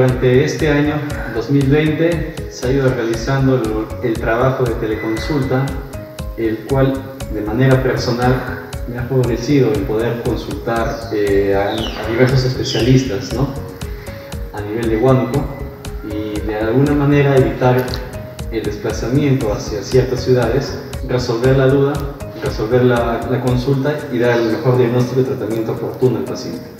durante este año 2020 se ha ido realizando el, el trabajo de teleconsulta, el cual de manera personal me ha favorecido el poder consultar eh, a, diversos especialistas ¿no? a nivel de Huánuco y de alguna manera evitar el desplazamiento hacia ciertas ciudades, resolver la duda, resolver la, la consulta y dar el mejor diagnóstico y tratamiento oportuno al paciente.